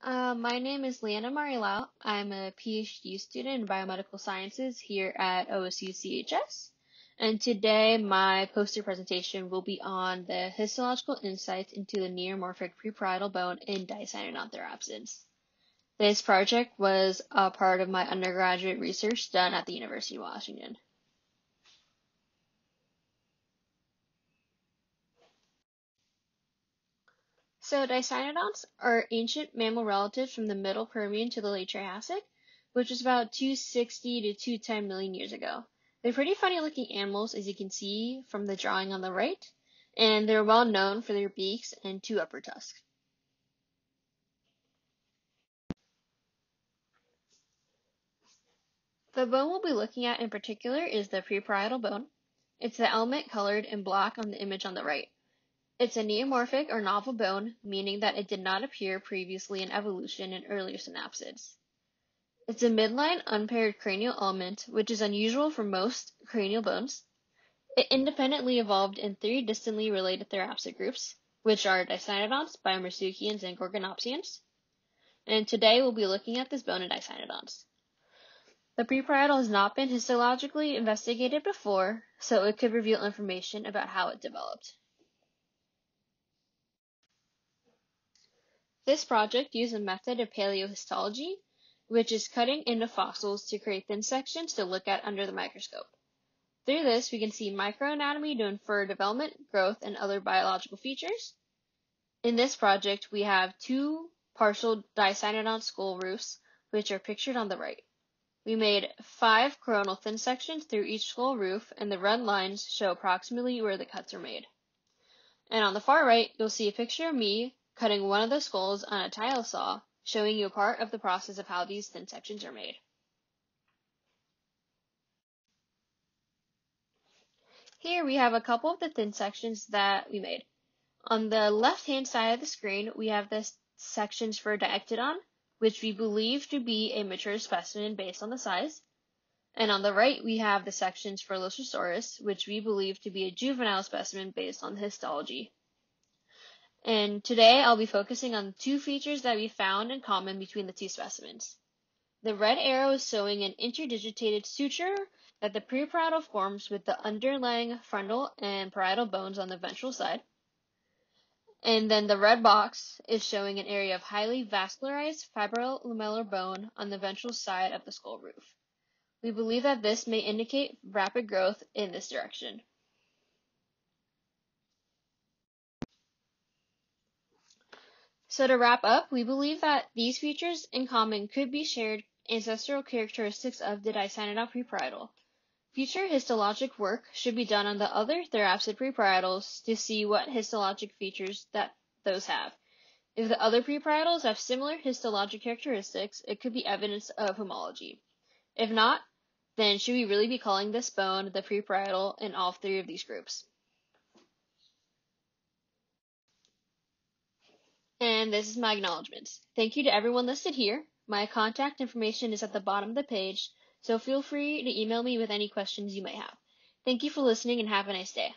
Uh, my name is Lianna Marilao. I'm a PhD student in biomedical sciences here at OSU CHS. And today my poster presentation will be on the histological insights into the neomorphic preparietal bone in Dicynodont therapsids. This project was a part of my undergraduate research done at the University of Washington. So dicynodonts are ancient mammal relatives from the Middle Permian to the late Triassic, which was about 260 to 210 million years ago. They're pretty funny looking animals as you can see from the drawing on the right, and they're well known for their beaks and two upper tusks. The bone we'll be looking at in particular is the preparietal bone. It's the element colored in black on the image on the right. It's a neomorphic or novel bone, meaning that it did not appear previously in evolution in earlier synapsids. It's a midline unpaired cranial element, which is unusual for most cranial bones. It independently evolved in three distantly related therapsid groups, which are Dicynodonts, Biarmosuchians, and Gorgonopsians. And today we'll be looking at this bone in Dicynodonts. The preparietal has not been histologically investigated before, so it could reveal information about how it developed. This project used a method of paleohistology, which is cutting into fossils to create thin sections to look at under the microscope. Through this, we can see microanatomy to infer development, growth, and other biological features. In this project, we have two partial dicynodont skull roofs, which are pictured on the right. We made five coronal thin sections through each skull roof, and the red lines show approximately where the cuts are made. And on the far right, you'll see a picture of me cutting one of the skulls on a tile saw, showing you a part of the process of how these thin sections are made. Here we have a couple of the thin sections that we made. On the left-hand side of the screen, we have the sections for Diictodon, which we believe to be a mature specimen based on the size. And on the right, we have the sections for Lystrosaurus, which we believe to be a juvenile specimen based on the histology. And today I'll be focusing on two features that we found in common between the two specimens. The red arrow is showing an interdigitated suture that the preparietal forms with the underlying frontal and parietal bones on the ventral side. And then the red box is showing an area of highly vascularized fibrolamellar bone on the ventral side of the skull roof. We believe that this may indicate rapid growth in this direction. So to wrap up, we believe that these features in common could be shared ancestral characteristics of the Dicynodont preparietal. Future histologic work should be done on the other therapsid preparietals to see what histologic features that those have. If the other preparietals have similar histologic characteristics, it could be evidence of homology. If not, then should we really be calling this bone the preparietal in all three of these groups? And this is my acknowledgments. Thank you to everyone listed here. My contact information is at the bottom of the page, so feel free to email me with any questions you may have. Thank you for listening and have a nice day.